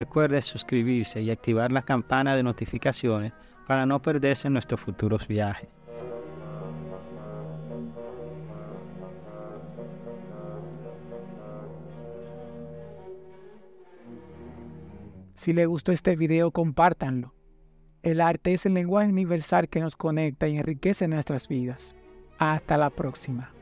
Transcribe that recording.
Recuerde suscribirse y activar la campana de notificaciones para no perderse nuestros futuros viajes. Si le gustó este video, compártanlo. El arte es el lenguaje universal que nos conecta y enriquece nuestras vidas. Hasta la próxima.